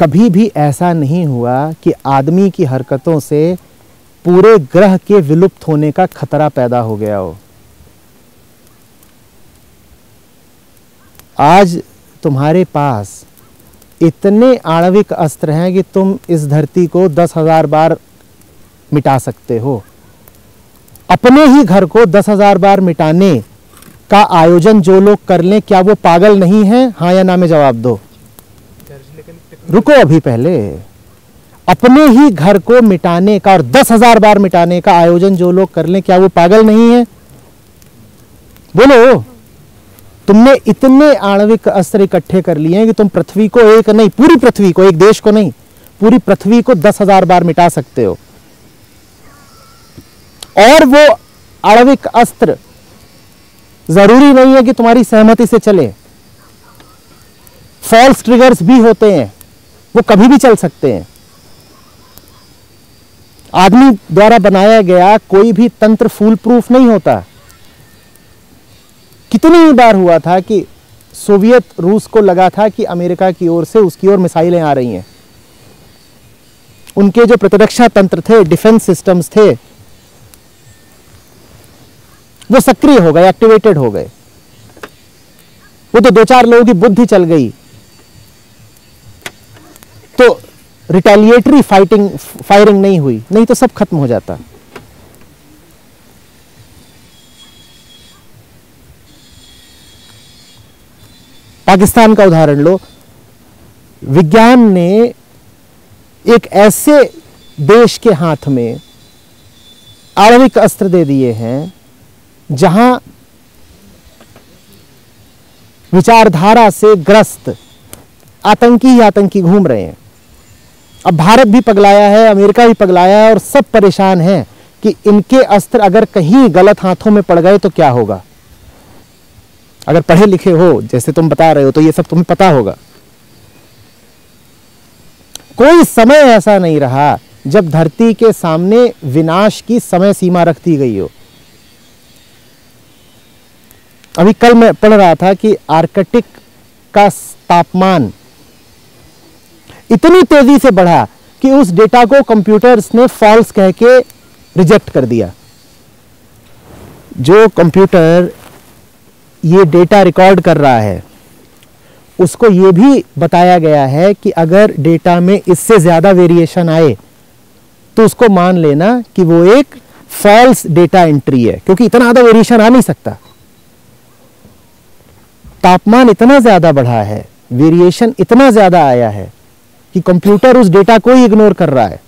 कभी भी ऐसा नहीं हुआ कि आदमी की हरकतों से पूरे ग्रह के विलुप्त होने का खतरा पैदा हो गया हो। आज तुम्हारे पास इतने आणविक अस्त्र हैं कि तुम इस धरती को दस हज़ार बार मिटा सकते हो। अपने ही घर को दस हज़ार बार मिटाने का आयोजन जो लोग कर लें, क्या वो पागल नहीं है? हाँ या ना में जवाब दो। रुको अभी पहले। अपने ही घर को मिटाने का और दस हज़ार बार मिटाने का आयोजन जो लोग कर लें, क्या वो पागल नहीं है? बोलो, तुमने इतने आणविक अस्त्र इकट्ठे कर लिए हैं कि तुम पृथ्वी को एक नहीं, पूरी पृथ्वी को, एक देश को नहीं, पूरी पृथ्वी को दस हज़ार बार मिटा सकते हो। और वो आणविक अस्त्र ज़रूरी नहीं है कि तुम्हारी सहमति से चले। फॉल्स ट्रिगर्स भी होते हैं। वो कभी भी चल सकते हैं। आदमी द्वारा बनाया गया कोई भी तंत्र फूल प्रूफ नहीं होता। कितनी बार हुआ था कि सोवियत रूस को लगा था कि अमेरिका की ओर से उसकी ओर मिसाइलें आ रही हैं। उनके जो प्रतिरक्षा तंत्र थे, डिफेंस सिस्टम्स थे, वो सक्रिय हो गए, एक्टिवेटेड हो गए। वो तो दो चार लोगों की बुद्धि चल गई। तो रिटेलिएटरी फाइटिंग फायरिंग नहीं हुई, नहीं तो सब खत्म हो जाता। पाकिस्तान का उदाहरण लो। विज्ञान ने एक ऐसे देश के हाथ में आणविक अस्त्र दे दिए हैं, जहाँ विचारधारा से ग्रस्त आतंकी ही आतंकी घूम रहे हैं। अब भारत भी पगलाया है, अमेरिका भी पगलाया है और सब परेशान हैं कि इनके अस्त्र अगर कहीं गलत हाथों में पड़ गए तो क्या होगा? अगर पढ़े लिखे हो, जैसे तुम बता रहे हो तो ये सब तुम्हें पता होगा। कोई समय ऐसा नहीं रहा जब धरती के सामने विनाश की समय सीमा रख दी गई हो। अभी कल मैं पढ़ रहा था कि आर्कटिक का तापमान इतनी तेज़ी से बढ़ा कि उस डेटा को कंप्यूटर्स ने फॉल्स कह के रिजेक्ट कर दिया। जो कंप्यूटर ये डेटा रिकॉर्ड कर रहा है, उसको ये भी बताया गया है कि अगर डेटा में इससे ज़्यादा वेरिएशन आए तो उसको मान लेना कि वो एक फॉल्स डेटा एंट्री है, क्योंकि इतना ज़्यादा वेरिएशन आ नहीं सकता। तापमान इतना ज़्यादा बढ़ा है वेरिएशन इतना ज़्यादा आया है कि कंप्यूटर उस डेटा को ही इग्नोर कर रहा है।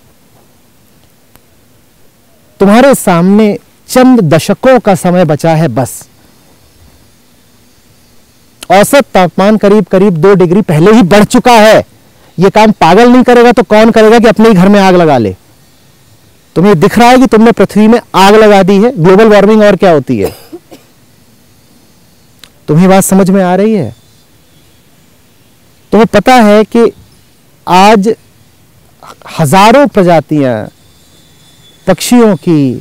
तुम्हारे सामने चंद दशकों का समय बचा है बस। औसत तापमान करीब करीब दो डिग्री पहले ही बढ़ चुका है। यह काम पागल नहीं करेगा तो कौन करेगा कि अपने ही घर में आग लगा ले। तुम्हें दिख रहा है कि तुमने पृथ्वी में आग लगा दी है। ग्लोबल वार्मिंग और क्या होती है? तुम्हें बात समझ में आ रही है? तुम्हें पता है कि आज हज़ारों प्रजातियाँ पक्षियों की,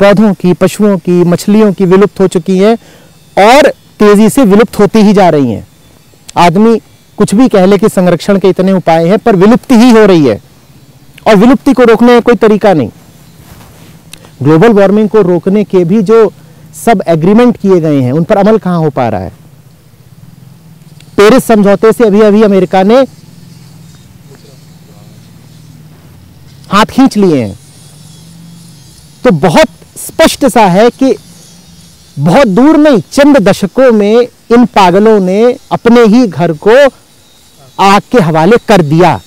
पौधों की, पशुओं की, मछलियों की विलुप्त हो चुकी हैं और तेज़ी से विलुप्त होती ही जा रही हैं। आदमी कुछ भी कह ले कि संरक्षण के इतने उपाय हैं, पर विलुप्ति ही हो रही है। और विलुप्ति को रोकने का कोई तरीका नहीं। ग्लोबल वार्मिंग को रोकने के भी जो सब एग्रीमेंट किए गए हैं, उन पर अमल कहाँ हो पा रहा है? पेरिस समझौते से अभी अभी अमेरिका ने हाथ खींच लिए हैं। तो बहुत स्पष्ट सा है कि बहुत दूर नहीं, चंद दशकों में इन पागलों ने अपने ही घर को आग के हवाले कर दिया।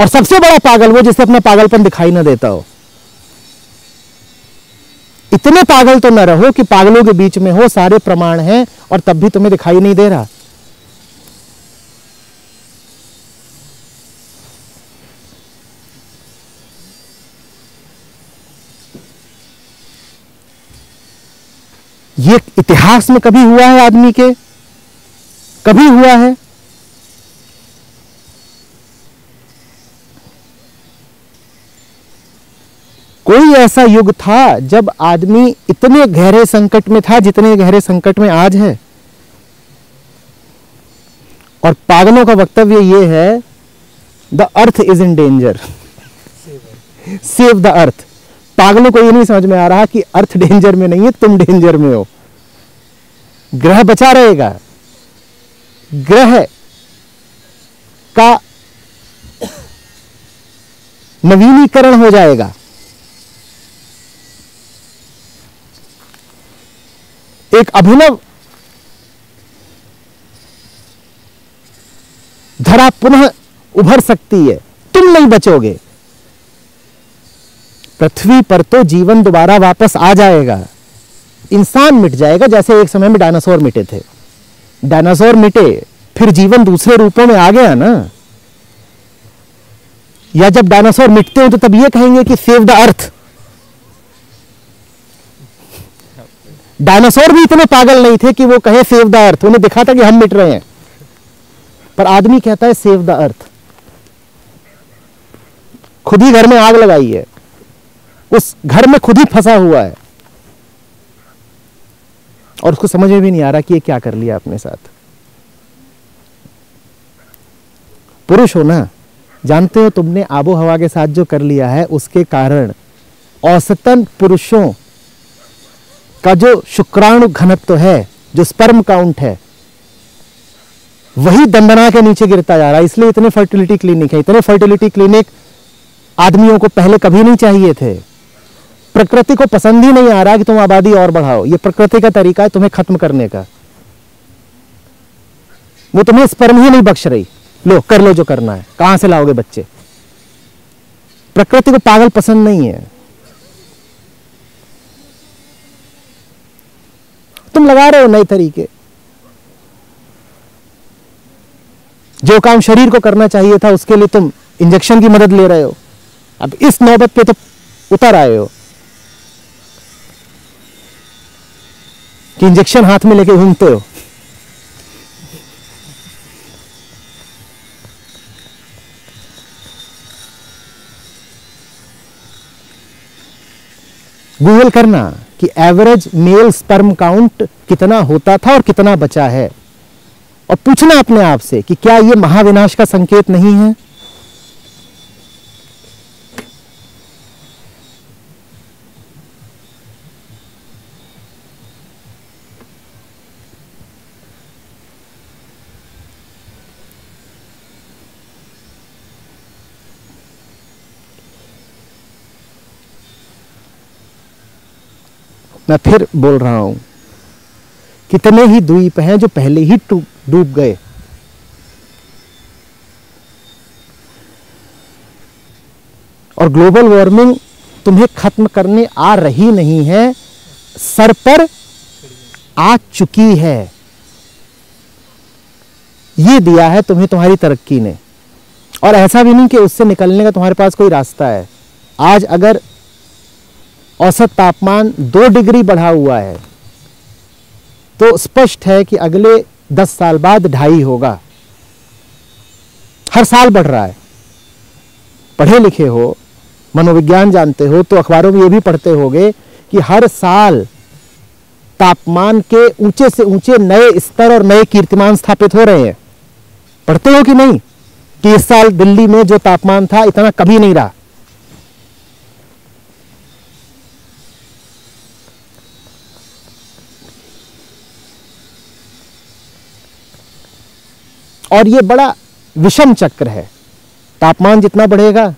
और सबसे बड़ा पागल वो, जिसे अपना पागलपन दिखाई ना देता हो। इतने पागल तो न रहो कि पागलों के बीच में हो, सारे प्रमाण हैं और तब भी तुम्हें दिखाई नहीं दे रहा। ये इतिहास में कभी हुआ है आदमी के? कभी हुआ है? कोई ऐसा युग था जब आदमी इतने गहरे संकट में था जितने गहरे संकट में आज है? और पागलों का वक्तव्य यह है the earth is in danger. Save the earth पागलों को ये नहीं समझ में आ रहा कि अर्थ डेंजर में नहीं है, तुम डेंजर में हो। ग्रह बचा रहेगा। ग्रह का नवीनीकरण हो जाएगा। एक अभिनव धरा पुनः उभर सकती है। तुम नहीं बचोगे। पृथ्वी पर तो जीवन दोबारा वापस आ जाएगा। इंसान मिट जाएगा, जैसे एक समय में डायनासोर मिटे थे। डायनासोर मिटे, फिर जीवन दूसरे रूपों में आ गया ना। या जब डायनासोर मिटते हो तो तब ये कहेंगे कि सेव द अर्थ। डायनासोर भी इतने पागल नहीं थे कि वो कहे सेव द अर्थ। उन्हें दिखा था कि हम मिट रहे हैं। पर आदमी कहता है सेव द अर्थ। खुद ही घर में आग लगाई है। उस घर में खुद ही फंसा हुआ है। और उसको समझ में भी नहीं आ रहा कि ये क्या कर लिया अपने साथ। पुरुष हो ना, जानते हो तुमने आबो हवा के साथ जो कर लिया है, उसके कारण औसतन पुरुषों का जो शुक्राणु घनत्व है, जो स्पर्म काउंट है, वही दंडना के नीचे गिरता जा रहा है। इसलिए इतने फर्टिलिटी क्लिनिक है, इतने फर्टिलिटी क्लिनिक आदमियों को पहले कभी नहीं चाहिए थे। प्रकृति को पसंद ही नहीं आ रहा कि तुम आबादी और बढ़ाओ। ये प्रकृति का तरीका है तुम्हें खत्म करने का। वो तुम्हें स्पर्म ही नहीं बख्श रही। लो, कर लो जो करना है। कहाँ से लाओगे बच्चे? प्रकृति को पागल पसंद नहीं है। तुम लगा रहे हो नए तरीके। जो काम शरीर को करना चाहिए था, उसके लिए तुम इंजेक्शन की मदद ले रहे हो। अब इस नौबत पे तो उतर आए हो। कि इंजेक्शन हाथ में लेके घूमते हो। गूगल करना कि एवरेज मेल स्पर्म काउंट कितना होता था और कितना बचा है। और पूछना अपने आप से कि क्या यह महाविनाश का संकेत नहीं है? मैं फिर बोल रहा हूँ, कितने ही द्वीप हैं जो पहले ही डूब गए। और ग्लोबल वार्मिंग तुम्हें खत्म करने आ रही नहीं है, सर पर आ चुकी है। ये दिया है तुम्हें तुम्हारी तरक्की ने। और ऐसा भी नहीं कि उससे निकलने का तुम्हारे पास कोई रास्ता है। आज अगर औसत तापमान दो डिग्री बढ़ा हुआ है। तो स्पष्ट है कि अगले दस साल बाद ढाई होगा। हर साल बढ़ रहा है। पढ़े लिखे हो, मनोविज्ञान जानते हो तो अखबारों में ये भी पढ़ते होगे कि हर साल तापमान के ऊँचे से ऊँचे नए स्तर और नए कीर्तिमान स्थापित हो रहे हैं। पढ़ते हो कि नहीं कि इस साल दिल्ली में जो तापमान था इतना कभी नहीं रहा? और ये बड़ा विषम चक्र है। तापमान जितना बढ़ेगा,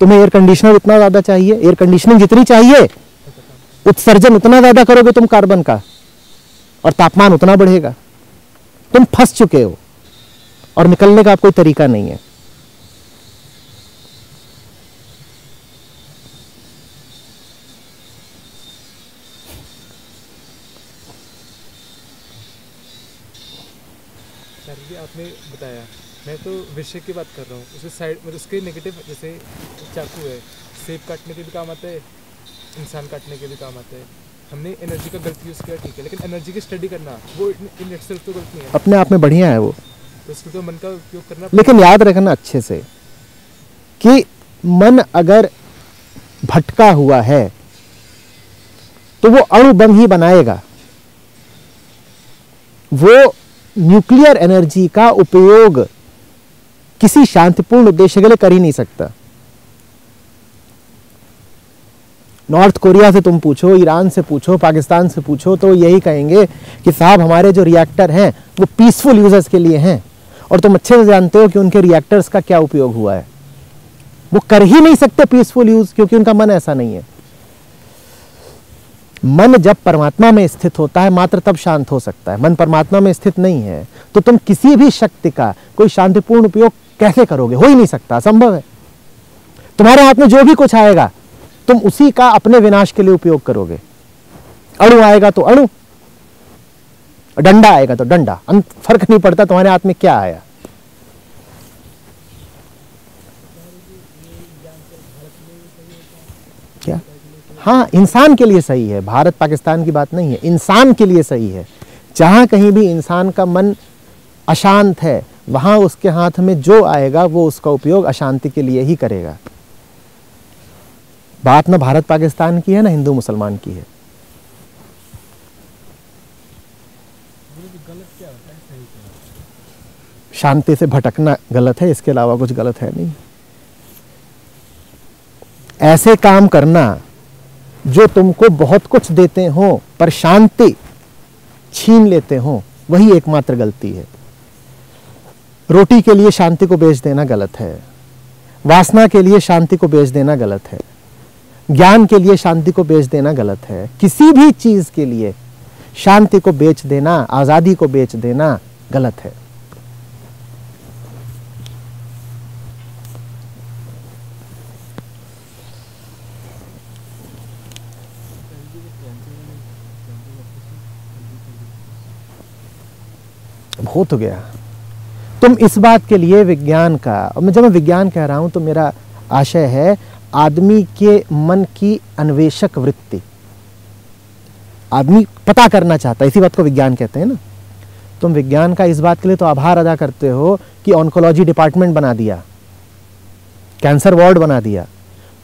तुम्हें एयर कंडीशनर उतना ज़्यादा चाहिए एयर कंडीशनिंग जितनी चाहिए, उत्सर्जन उतना ज़्यादा करोगे तुम कार्बन का, और तापमान उतना बढ़ेगा। तुम फंस चुके हो, और निकलने का कोई तरीका नहीं है। आपने बताया मैं तो विषय की बात कर रहा हूँ। उसके साइड मतलब उसके नेगेटिव जैसे चाकू है सेब काटने के भी काम आते हैं इंसान काटने के भी काम आते हैं। हमने एनर्जी का गलत यूज़ किया ठीक है लेकिन एनर्जी की स्टडी करना वो इन इटसेल्फ तो गलत नहीं है। अपने आप में बढ़िया है वो। तो उसको तो मन का उपयोग करना लेकिन याद रखना अच्छे से कि मन अगर भटका हुआ है तो वो अणु बम ही बनाएगा। वो न्यूक्लियर एनर्जी का उपयोग किसी शांतिपूर्ण उद्देश्य के लिए कर ही नहीं सकता। नॉर्थ कोरिया से तुम पूछो, ईरान से पूछो, पाकिस्तान से पूछो तो यही कहेंगे कि साहब, हमारे जो रिएक्टर हैं, वो पीसफुल यूज़र्स के लिए हैं। और तुम अच्छे से जानते हो कि उनके रिएक्टर्स का क्या उपयोग हुआ है। वो कर ही नहीं सकते पीसफुल यूज़ क्योंकि उनका मन ऐसा नहीं है। मन जब परमात्मा में स्थित होता है, मात्र तब शांत हो सकता है। मन परमात्मा में स्थित नहीं है तो तुम किसी भी शक्ति का कोई शांतिपूर्ण उपयोग कैसे करोगे? हो ही नहीं सकता संभव है। तुम्हारे हाथ में जो भी कुछ आएगा, तुम उसी का अपने विनाश के लिए उपयोग करोगे। अणु आएगा तो अणु, डंडा आएगा तो डंडा। फ़र्क नहीं पड़ता तुम्हारे हाथ में क्या आया क्या हाँ इंसान के लिए सही है। भारत पाकिस्तान की बात नहीं है। इंसान के लिए सही है। जहाँ कहीं भी इंसान का मन अशांत है, वहाँ उसके हाथ में जो आएगा, वो उसका उपयोग अशांति के लिए ही करेगा। बात ना भारत पाकिस्तान की है, ना हिंदू मुसलमान की है। शांति से भटकना गलत है, इसके अलावा कुछ गलत है नहीं। ऐसे काम करना जो तुमको बहुत कुछ देते हो, पर शांति छीन लेते हो, वही एकमात्र गलती है। रोटी के लिए शांति को बेच देना गलत है। वासना के लिए शांति को बेच देना गलत है। ज्ञान के लिए शांति को बेच देना गलत है। किसी भी चीज़ के लिए शांति को बेच देना, आज़ादी को बेच देना गलत है। हो तो गया। तुम इस बात के लिए विज्ञान का, और मैं जब मैं विज्ञान कह रहा हूँ तो मेरा आशय है आदमी के मन की अन्वेषक वृत्ति। आदमी पता करना चाहता है, इसी बात को विज्ञान कहते हैं ना। तुम विज्ञान का इस बात के लिए तो आभार अदा करते हो कि ऑन्कोलॉजी डिपार्टमेंट बना दिया कैंसर वार्ड बना दिया,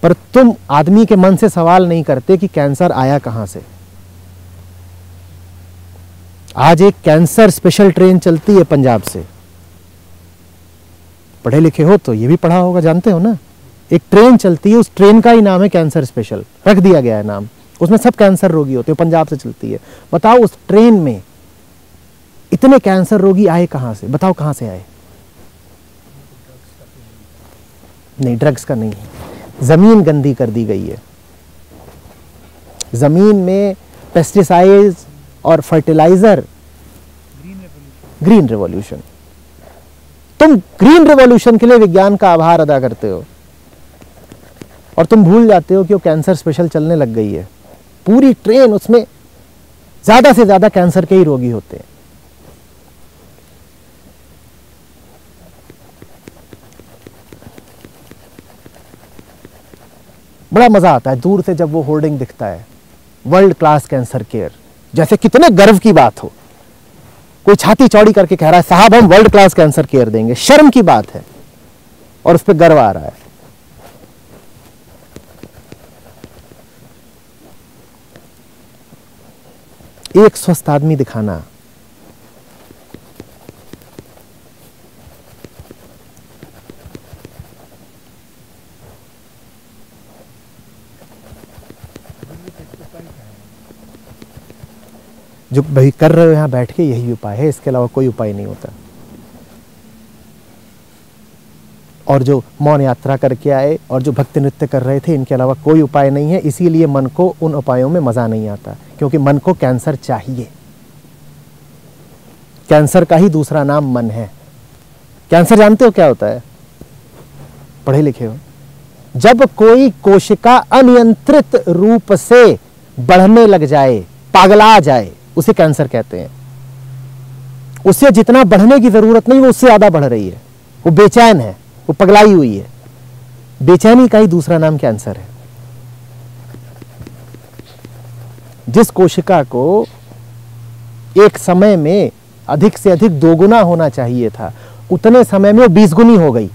पर तुम आदमी के मन से सवाल नहीं करते कि कैंसर आया कहाँ से। आज एक कैंसर स्पेशल ट्रेन चलती है पंजाब से। पढ़े लिखे हो तो ये भी पढ़ा होगा, जानते हो ना? एक ट्रेन चलती है, उस ट्रेन का ही नाम है कैंसर स्पेशल। रख दिया गया है नाम। उसमें सब कैंसर रोगी होते हैं पंजाब से चलती है। बताओ उस ट्रेन में इतने कैंसर रोगी आए कहाँ से? बताओ कहाँ से आए? नहीं, ड्रग्स का नहीं। है ज़मीन गंदी कर दी गई है। ज़मीन में पेस्टिसाइड्स और फर्टिलाइज़र ग्रीन रेवोल्यूशन तुम ग्रीन रेवोल्यूशन के लिए विज्ञान का आभार अदा करते हो। और तुम भूल जाते हो कि वो कैंसर स्पेशल चलने लग गई है। पूरी ट्रेन उसमें ज़्यादा से ज़्यादा कैंसर के ही रोगी होते हैं। बड़ा मज़ा आता है दूर से जब वो होर्डिंग दिखता है। वर्ल्ड क्लास कैंसर केयर जैसे कितने गर्व की बात हो। कोई छाती चौड़ी करके कह रहा है, साहब, हम वर्ल्ड क्लास कैंसर केयर देंगे। शर्म की बात है। और उस पर गर्व आ रहा है। एक स्वस्थ आदमी दिखाना। जो भाई कर रहे हो यहाँ बैठ के, यही उपाय है, इसके अलावा कोई उपाय नहीं होता। और जो मौन यात्रा करके आए और जो भक्ति नृत्य कर रहे थे, इनके अलावा कोई उपाय नहीं है, इसीलिए मन को उन उपायों में मज़ा नहीं आता, क्योंकि मन को कैंसर चाहिए। कैंसर का ही दूसरा नाम मन है। कैंसर जानते हो क्या होता है? पढ़े लिखे हो। जब कोई कोशिका अनियंत्रित रूप से बढ़ने लग जाए, पागला जाए उसे कैंसर कहते हैं। उसे जितना बढ़ने की ज़रूरत नहीं, वो उससे ज़्यादा बढ़ रही है। वो बेचैन है, वो पगलाई हुई है। बेचैनी का ही दूसरा नाम कैंसर है। जिस कोशिका को एक समय में अधिक से अधिक दोगुना होना चाहिए था, उतने समय में वो बीस गुनी हो गई।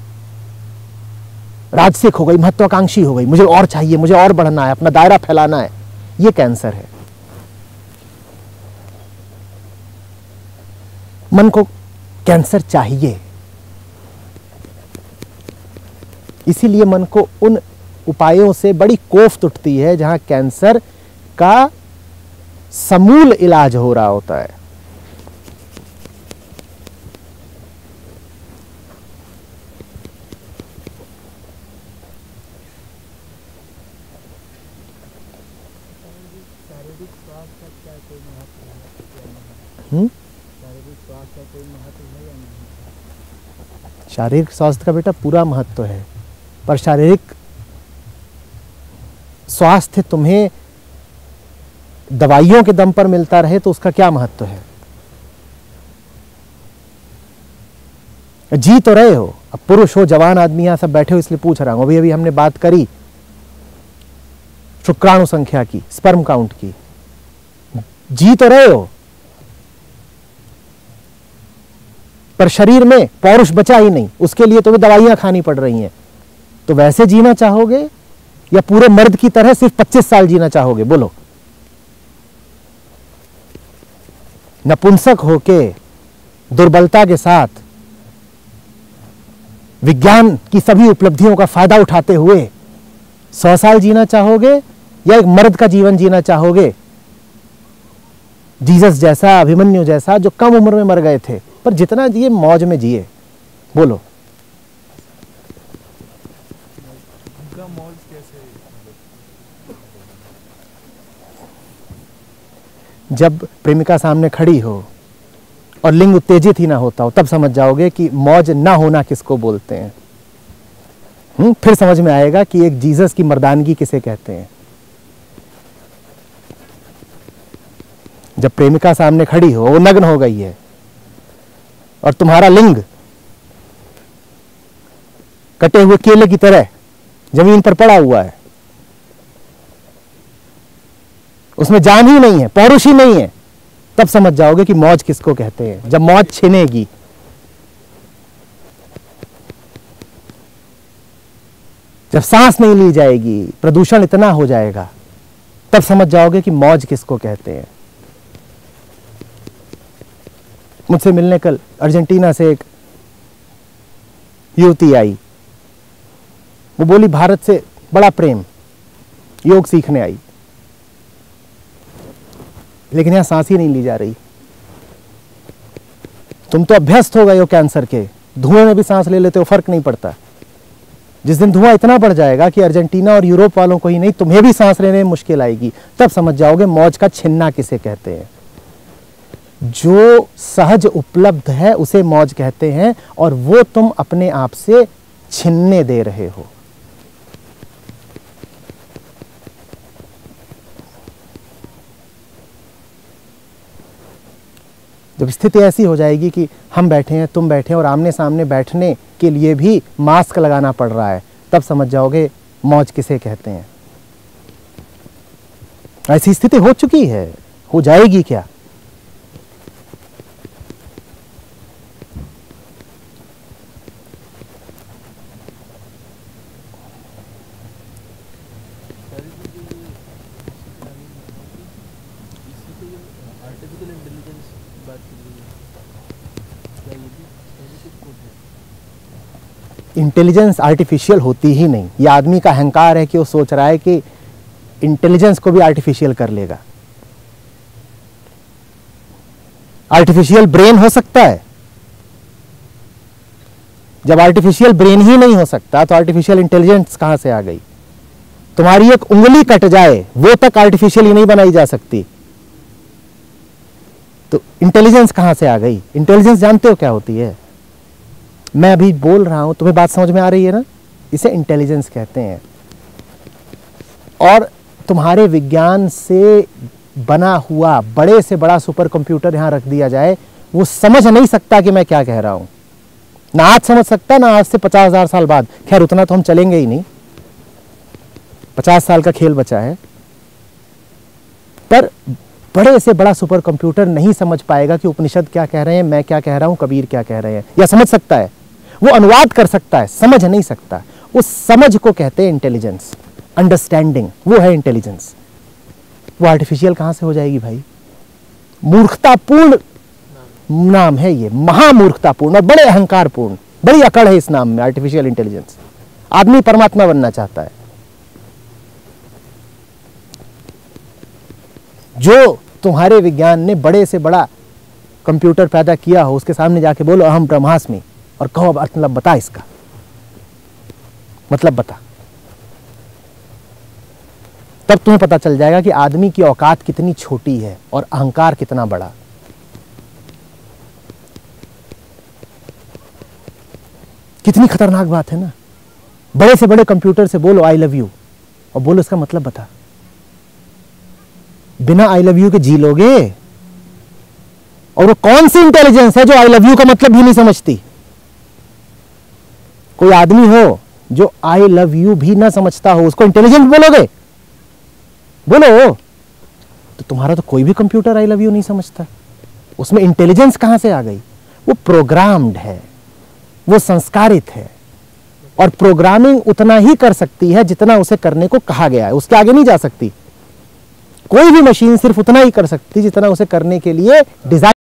राजसिक हो गई, महत्वाकांक्षी हो गई। मुझे और चाहिए, मुझे और बढ़ना है, अपना दायरा फैलाना है। ये कैंसर है। मन को कैंसर चाहिए इसीलिए मन को उन उपायों से बड़ी कोफ्त उठती है जहाँ कैंसर का समूल इलाज हो रहा होता है हम्म? शारीरिक स्वास्थ्य का बेटा पूरा महत्व है, पर शारीरिक स्वास्थ्य तुम्हें दवाइयों के दम पर मिलता रहे तो उसका क्या महत्व है? जी तो रहे हो, अब पुरुष हो, जवान आदमी यहाँ सब बैठे हो, इसलिए पूछ रहा हूँ। अभी अभी हमने बात करी शुक्राणु संख्या की स्पर्म काउंट की। जी तो रहे हो पर शरीर में पौरुष बचा ही नहीं। उसके लिए तुम्हें दवाइयाँ खानी पड़ रही हैं। तो वैसे जीना चाहोगे या पूरे मर्द की तरह सिर्फ़ 25 साल जीना चाहोगे? बोलो। नपुंसक होके, दुर्बलता के साथ, विज्ञान की सभी उपलब्धियों का फ़ायदा उठाते हुए सौ साल जीना चाहोगे या एक मर्द का जीवन जीना चाहोगे? जीसस जैसा, अभिमन्यु जैसा, जो कम उम्र में मर गए थे पर जितना जिए मौज में जिए। बोलो। मौज कैसे? जब प्रेमिका सामने खड़ी हो और लिंग उत्तेजित ही ना होता हो तब समझ जाओगे कि मौज ना होना किसको बोलते हैं। हम्म, फिर समझ में आएगा कि एक जीसस की मर्दानगी किसे कहते हैं। जब प्रेमिका सामने खड़ी हो वो नग्न हो गई है और तुम्हारा लिंग कटे हुए केले की तरह ज़मीन पर पड़ा हुआ है। उसमें जान ही नहीं है, पौरुष ही नहीं है। तब समझ जाओगे कि मौज किसको कहते हैं, जब मौज छिनेगी। जब सांस नहीं ली जाएगी, प्रदूषण इतना हो जाएगा, तब समझ जाओगे कि मौज किसको कहते हैं। मुझसे मिलने कल अर्जेंटीना से एक युवती आई। वो बोली, भारत से बड़ा प्रेम, योग सीखने आई। लेकिन यहाँ सांस ही नहीं ली जा रही। तुम तो अभ्यस्त हो गए हो कैंसर के। धुएँ में भी सांस ले लेते हो, फ़र्क नहीं पड़ता। जिस दिन धुआँ इतना बढ़ जाएगा कि अर्जेंटीना और यूरोप वालों को ही नहीं, तुम्हें भी सांस लेने में मुश्किल आएगी। तब समझ जाओगे मौज का छिन्ना किसे कहते हैं। जो सहज उपलब्ध है, उसे मौज कहते हैं और वो तुम अपने आप से छिनने दे रहे हो। जब स्थिति ऐसी हो जाएगी कि हम बैठे हैं, तुम बैठे हैं और आमने सामने बैठने के लिए भी मास्क लगाना पड़ रहा है, तब समझ जाओगे मौज किसे कहते हैं। ऐसी स्थिति हो चुकी है, हो जाएगी क्या? इंटेलिजेंस आर्टिफिशियल होती ही नहीं। ये आदमी का अहंकार है कि वो सोच रहा है कि इंटेलिजेंस को भी आर्टिफिशियल कर लेगा। आर्टिफिशियल ब्रेन हो सकता है। जब आर्टिफिशियल ब्रेन ही नहीं हो सकता तो आर्टिफिशियल इंटेलिजेंस कहाँ से आ गई? तुम्हारी एक उंगली कट जाए, वो तक आर्टिफिशियल ही नहीं बनाई जा सकती। तो इंटेलिजेंस कहाँ से आ गई? इंटेलिजेंस जानते हो क्या होती है? मैं अभी बोल रहा हूँ, तुम्हें बात समझ में आ रही है ना? इसे इंटेलिजेंस कहते हैं। और तुम्हारे विज्ञान से बना हुआ, बड़े से बड़ा सुपर कंप्यूटर यहाँ रख दिया जाए, वो समझ नहीं सकता कि मैं क्या कह रहा हूँ। ना आज समझ सकता, ना आज से पचास हज़ार साल बाद। खैर, उतना तो हम चलेंगे ही नहीं। पचास साल का खेल बचा है। पर बड़े से बड़ा सुपर कंप्यूटर नहीं समझ पाएगा कि उपनिषद क्या कह रहे हैं, मैं क्या कह रहा हूँ, कबीर क्या कह रहे हैं। या समझ सकता है। वो अनुवाद कर सकता है, समझ नहीं सकता। उस समझ को कहते हैं इंटेलिजेंस अंडरस्टैंडिंग वो है इंटेलिजेंस वो आर्टिफिशियल कहाँ से हो जाएगी भाई? मूर्खतापूर्ण नाम है ये, महामूर्खतापूर्ण और बड़े अहंकारपूर्ण, बड़ी अकड़ है इस नाम में आर्टिफिशियल इंटेलिजेंस आदमी परमात्मा बनना चाहता है। जो तुम्हारे विज्ञान ने बड़े से बड़ा कंप्यूटर पैदा किया हो, उसके सामने जाके बोलो, अहम ब्रह्मास्मि और कहो, अब मतलब बता इसका। मतलब बता। तब तुम्हें पता चल जाएगा कि आदमी की औकात कितनी छोटी है और अहंकार कितना बड़ा। कितनी खतरनाक बात है ना। बड़े से बड़े कंप्यूटर से बोलो आई लव यू और बोलो, इसका मतलब बता। बिना आई लव यू के जी लोगे? और वो कौन सी इंटेलिजेंस है जो आई लव यू का मतलब भी नहीं समझती? कोई आदमी हो जो आई लव यू भी ना समझता हो, उसको इंटेलिजेंट बोलोगे? बोलो। तो तुम्हारा तो कोई भी कंप्यूटर आई लव यू नहीं समझता। उसमें इंटेलिजेंस कहाँ से आ गई? वो प्रोग्राम्ड है, वो संस्कारित है, और प्रोग्रामिंग उतना ही कर सकती है जितना उसे करने को कहा गया है। उसके आगे नहीं जा सकती। कोई भी मशीन सिर्फ़ उतना ही कर सकती जितना उसे करने के लिए डिज़ाइन